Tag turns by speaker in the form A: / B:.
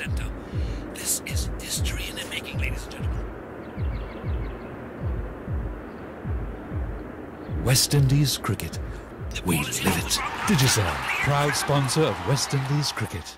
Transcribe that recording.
A: centre. This is history in the making, ladies and gentlemen.
B: West Indies cricket. We live it. Digicel, proud sponsor of West Indies cricket.